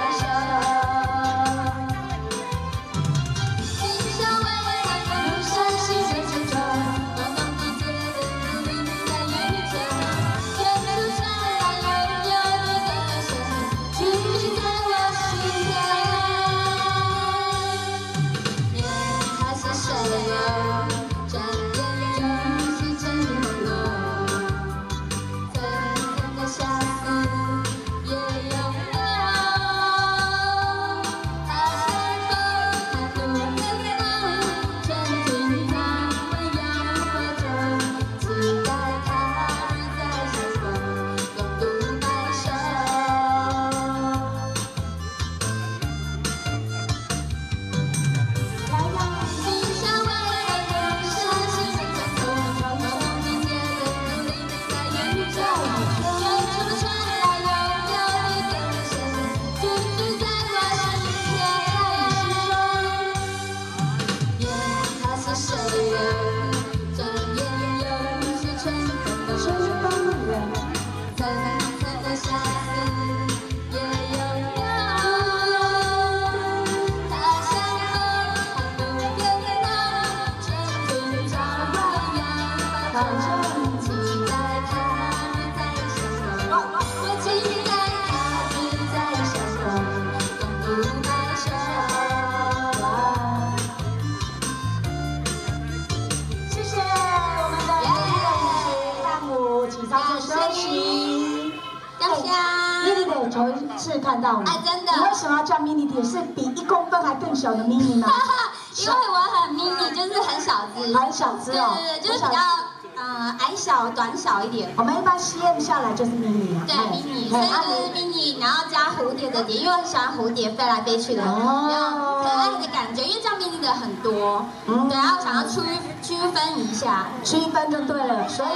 shut up. Mini 的头一次看到你，哎真的你为什么要叫 mini 的？是比一公分还更小的 mini 吗？因为我很 mini，就是很小只，很小只哦，对对对，就是比较呃矮小、短小一点。我们一般 CM 下来就是 mini 啊，对 mini，所以就是 mini，然后加蝴蝶的蝶，因为我喜欢蝴蝶飞来飞去的，比较可爱的感觉。因为这样 mini 的很多，对，然后想要区区分一下，区分就对了，所以。